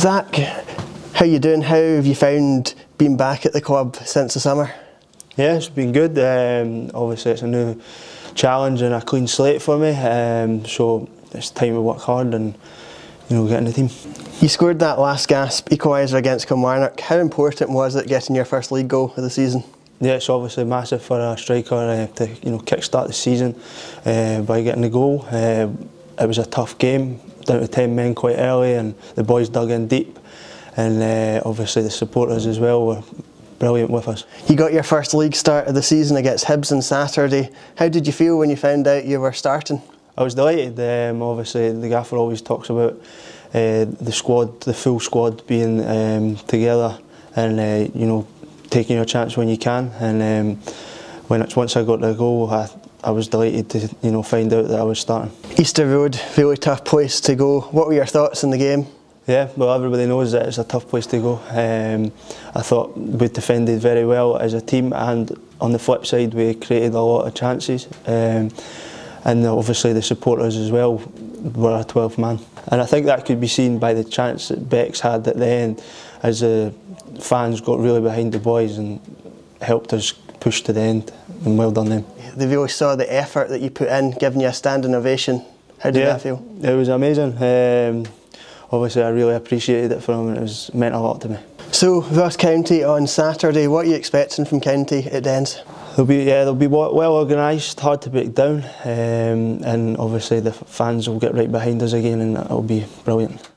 Zak, how you doing? How have you found being back at the club since the summer? Yeah, it's been good. Um, obviously, it's a new challenge and a clean slate for me. Um, so it's time to work hard and you know get in the team. You scored that last gasp equaliser against Kilmarnock. How important was it getting your first league goal of the season? Yeah, it's obviously massive for a striker uh, to you know kick-start the season uh, by getting the goal. Uh, it was a tough game, down to 10 men quite early and the boys dug in deep and uh, obviously the supporters as well were brilliant with us. You got your first league start of the season against Hibs on Saturday. How did you feel when you found out you were starting? I was delighted. Um, obviously, the gaffer always talks about uh, the squad, the full squad being um, together and uh, you know taking your chance when you can. And um, when it's, once I got the goal, I, I was delighted to you know find out that I was starting. Easter Road, really tough place to go. What were your thoughts in the game? Yeah, well, everybody knows that it's a tough place to go. Um, I thought we defended very well as a team, and on the flip side, we created a lot of chances. Um, and obviously, the supporters as well were a 12th man. And I think that could be seen by the chance that Bex had at the end, as the fans got really behind the boys and helped us push to the end. And well done them. They really saw the effort that you put in, giving you a standing ovation. How did yeah, that feel? It was amazing. Um, obviously, I really appreciated it from them. It was meant a lot to me. So, Ross County on Saturday. What are you expecting from County at Dens? They'll be yeah, they'll be well organised, hard to break down, um, and obviously the fans will get right behind us again, and that'll be brilliant.